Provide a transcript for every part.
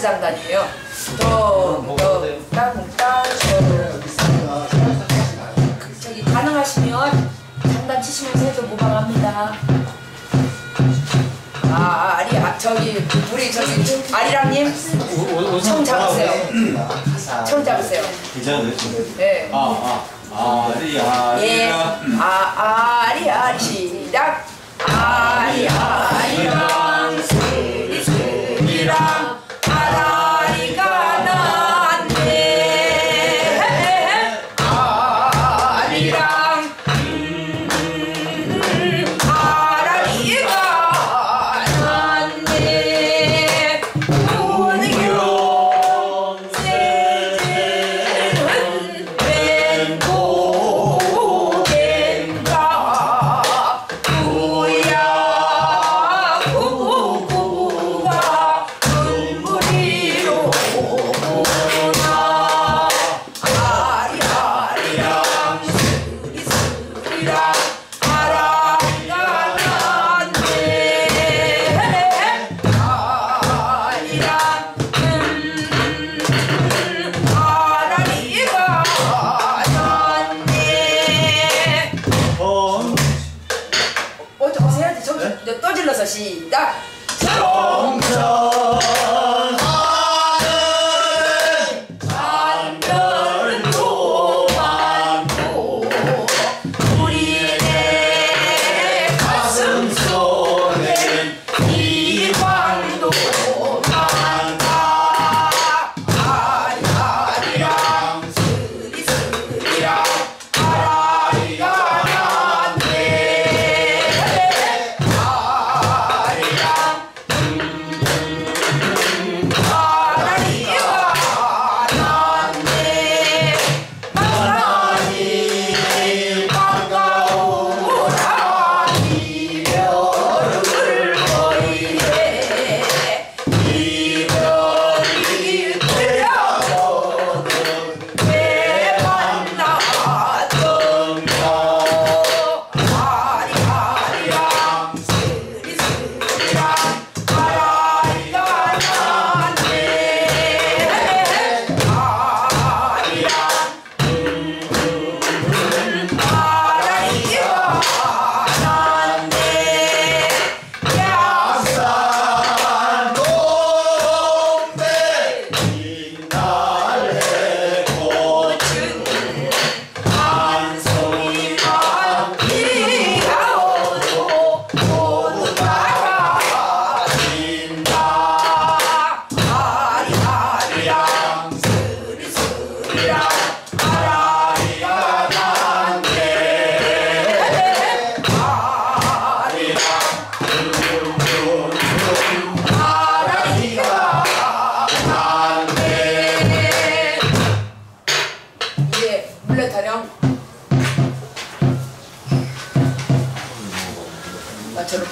장단이에요. 도도따따 저기 가능하시면 장단 치시면서 해도 무방합니다. 아 아리 아, 저기 우리 저기 아리랑님 청 잡으세요. 청 잡으세요. 괜찮아요? 네. 아, 아, 아리, 아리. 예. 아, 아리, 아리, 시작. 아리, 아리랑,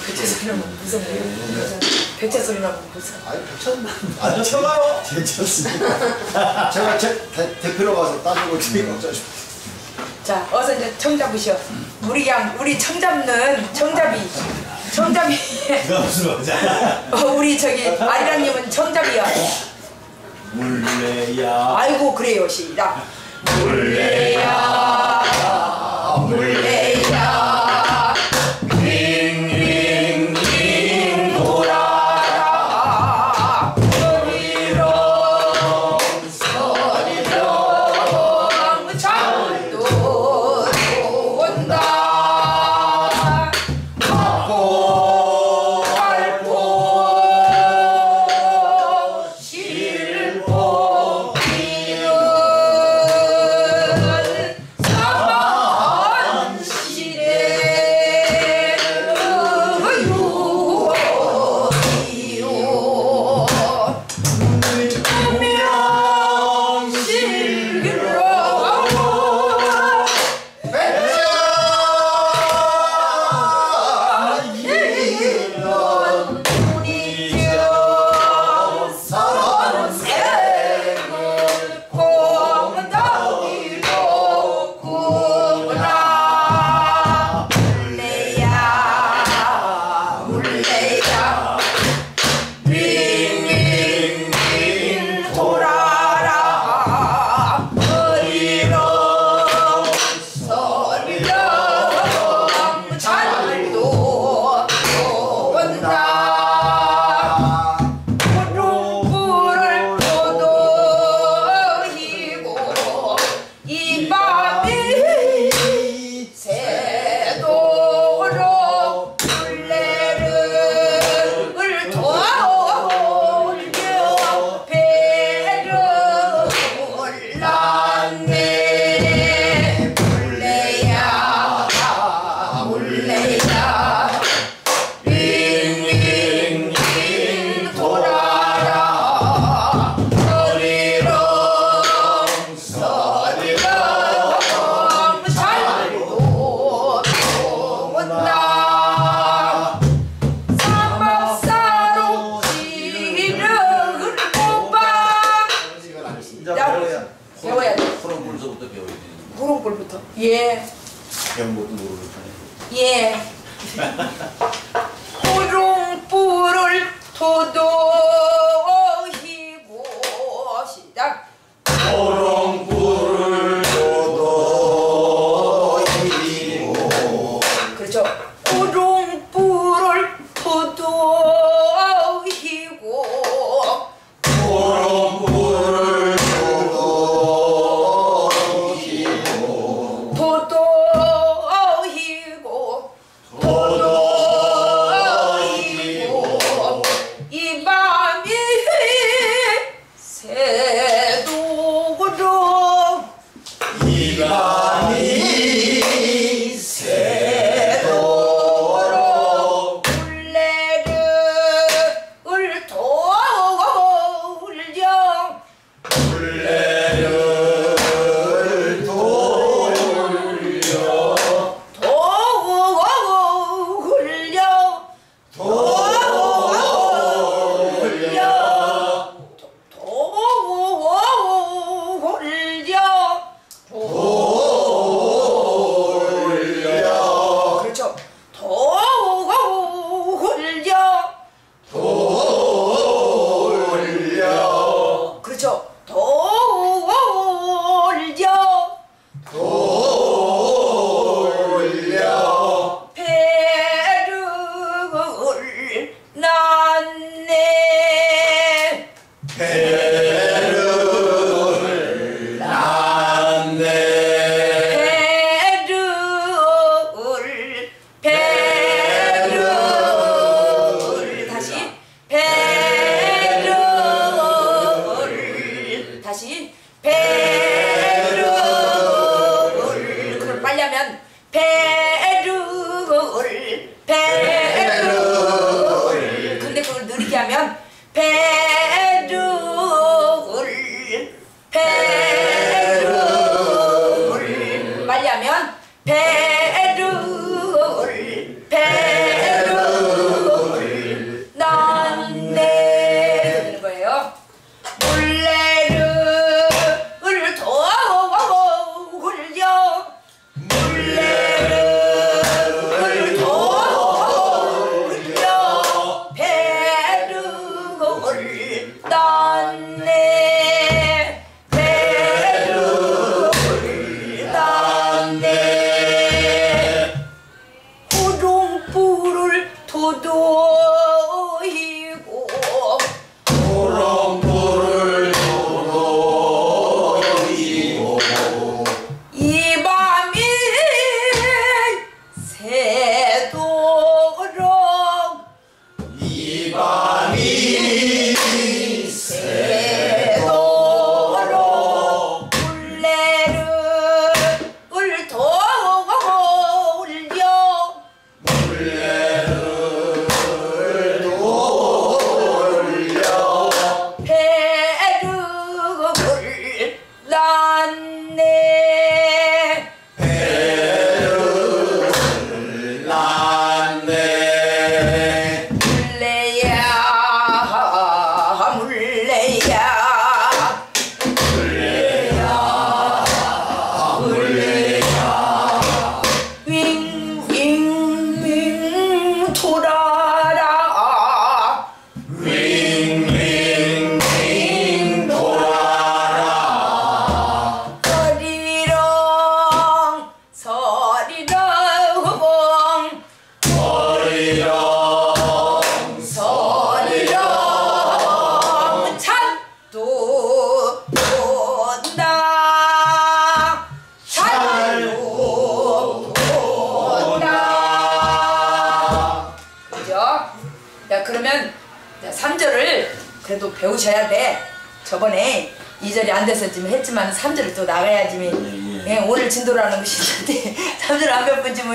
백제 소리 나면 무섭네요 백제 소리 나면 무서워 아니 괜찮나? 안 쳐봐요. 괜찮습니다. 제가 제 대, 대표로 가서 따지고 지금 어쩌죠? 자 어서 이제 청 잡으시오. 우리 그냥 우리 청 잡는 청잡이. 청잡이. 그가 무슨 말이야? 어, 우리 저기 아리랑님은 청잡이야. 물레야. 아이고 그래요. 시작. 물레야. 물레 프로골서부터 배워야 되는 프로골부터? 예. 배운 것도 모르고 예. 호롱불을 도도히고 시작. 자 그러면 3절을 그래도 배우셔야 돼. 저번에 2절이 안 돼서 지금 했지만 3절을 또 나가야지. 뭐. 예, 오늘 진도라는 것이 있는데 3절 안 배웠지 뭐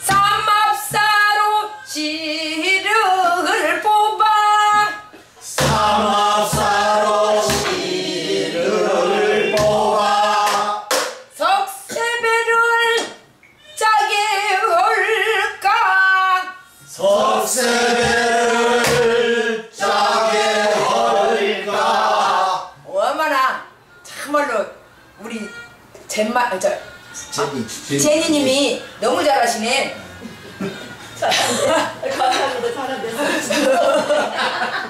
쌈합사로 씨를 갯말 저 제니 제니님이 너무 잘하시네. 감사합니다. 사람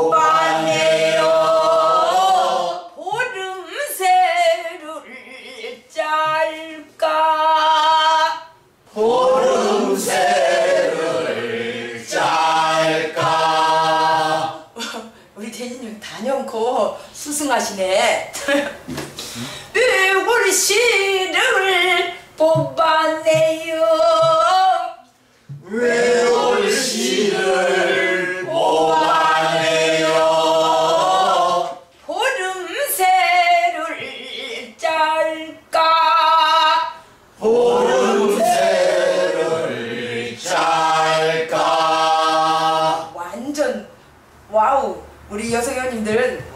뽑아내요 보름새를 짤까? 보름새를 짤까? 우리 대진님 단연코 수승하시네. 우리 시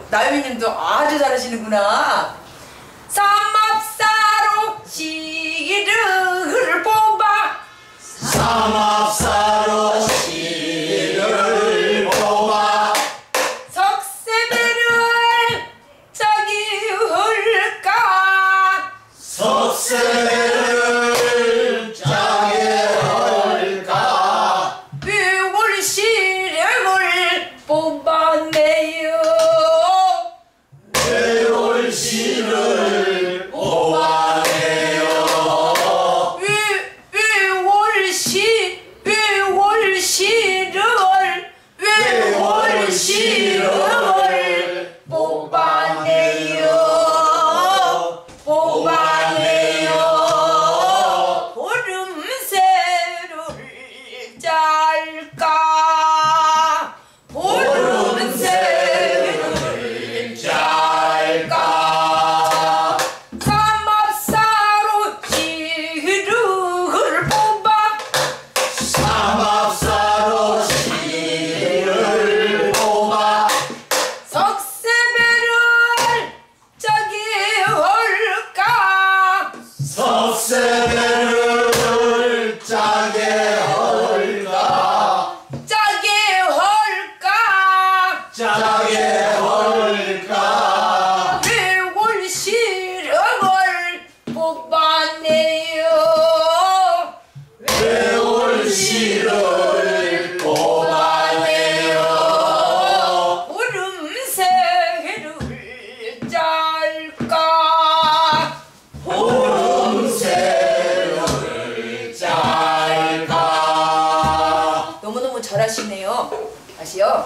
나유미님도 아주 잘하시는구나. 쌈밥싸로 시기를 뽑아. 쌈밥. 잘하시네요. 다시요.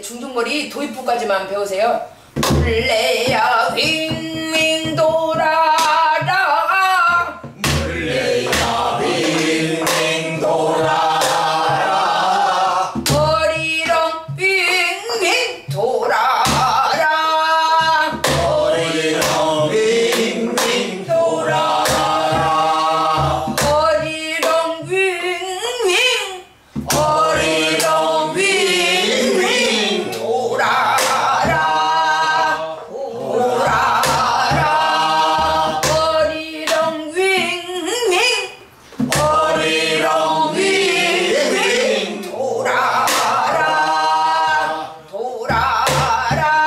중중머리 도입부까지만 배우세요. 물레야 윙 Para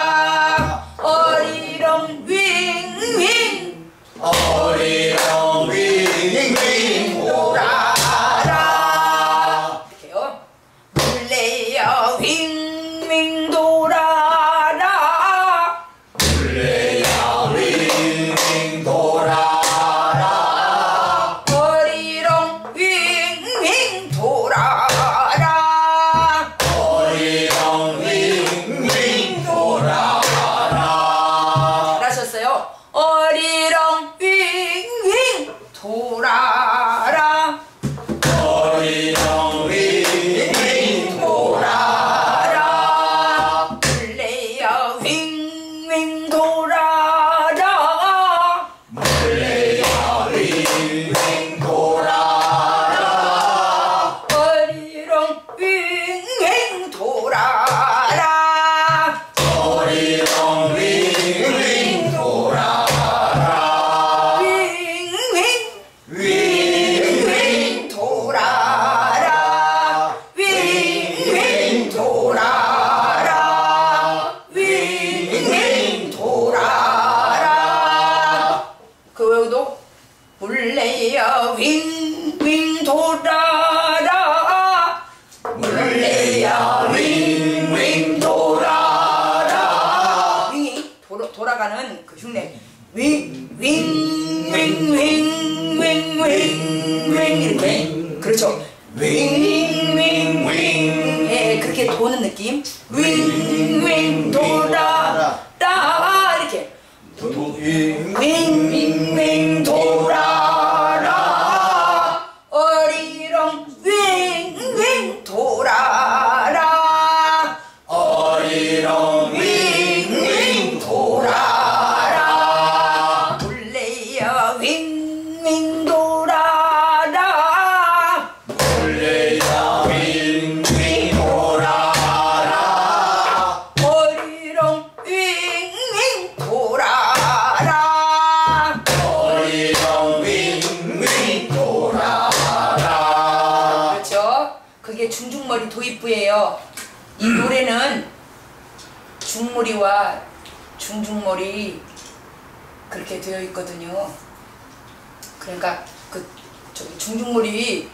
중중머리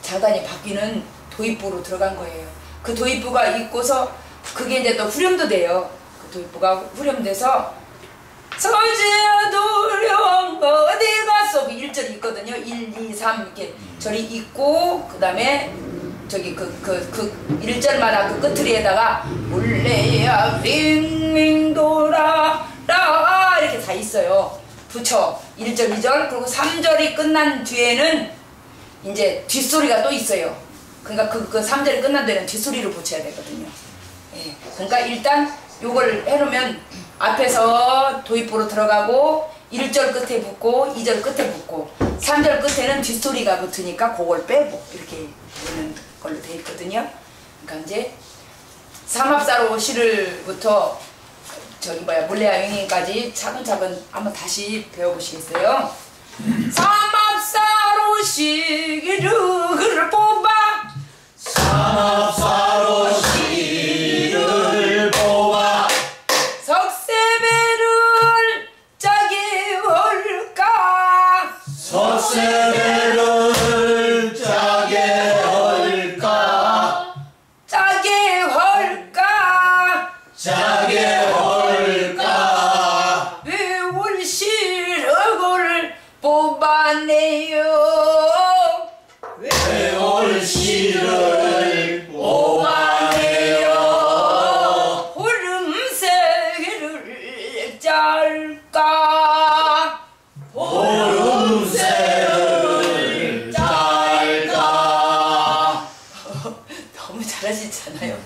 장단이 바뀌는 도입부로 들어간 거예요. 그 도입부가 있고서 그게 이제 또 후렴도 돼요. 그 도입부가 후렴돼서 서지야 도령 어디 갔어 그 1절이 있거든요. 1, 2, 3 이렇게 절이 있고 그 다음에 저기 그 그그 1절마다 그 끝트리에다가 몰래야 윙윙 돌아 라 이렇게 다 있어요. 붙여 1절 2절 그리고 3절이 끝난 뒤에는 이제 뒷소리가 또 있어요 그러니까 그, 그 3절이 끝난 데는 뒷소리를 붙여야 되거든요 예, 그러니까 일단 요걸 해놓으면 앞에서 도입부로 들어가고 1절 끝에 붙고 2절 끝에 붙고 3절 끝에는 뒷소리가 붙으니까 그걸 빼고 이렇게 되는 걸로 돼 있거든요. 그러니까 이제 삼합사로 시를부터 저기 뭐야 몰래야 윙잉까지 차근차근 한번 다시 배워보시겠어요? 삼합 자식 누구를 뽑아 話じゃないわ。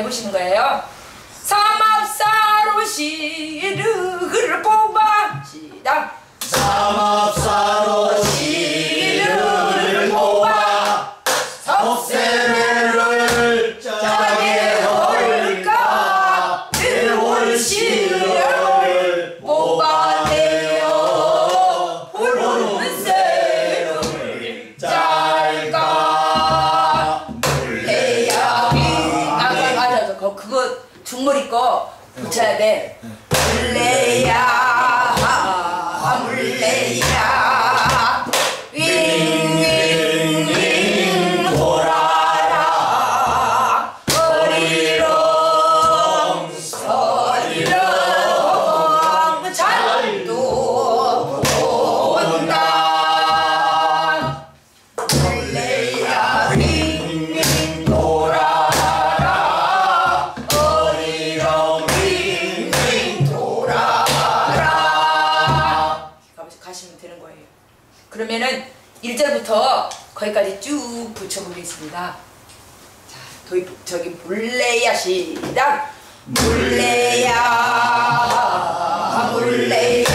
해보시는 거예요. 거기까지 쭉 붙여보겠습니다. 자, 도입, 저기 물레야 시작! 물레야 물레야